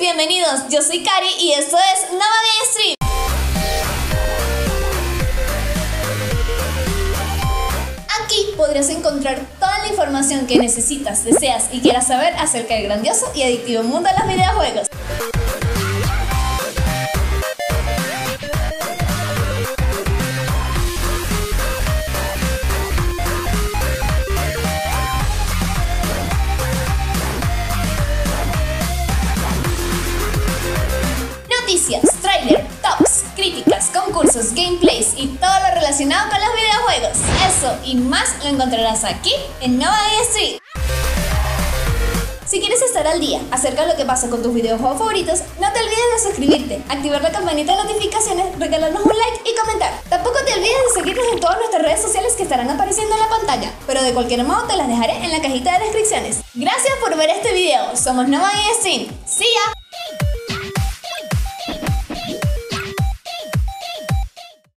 bienvenidos. Yo soy Cari y esto es Nova Game Stream. Aquí podrás encontrar toda la información que necesitas, deseas y quieras saber acerca del grandioso y adictivo mundo de los videojuegos. Noticias, trailer, tops, críticas, concursos, gameplays y todo lo relacionado con los videojuegos. Eso y más lo encontrarás aquí en Nova Street. Si quieres estar al día acerca de lo que pasa con tus videojuegos favoritos, no te olvides de suscribirte, activar la campanita de notificaciones, regalarnos un like y comentar. Tampoco te olvides de seguirnos en todas nuestras redes sociales que estarán apareciendo en la pantalla, pero de cualquier modo te las dejaré en la cajita de descripciones. Gracias por ver este video, somos Nova Stream. ¡See ya!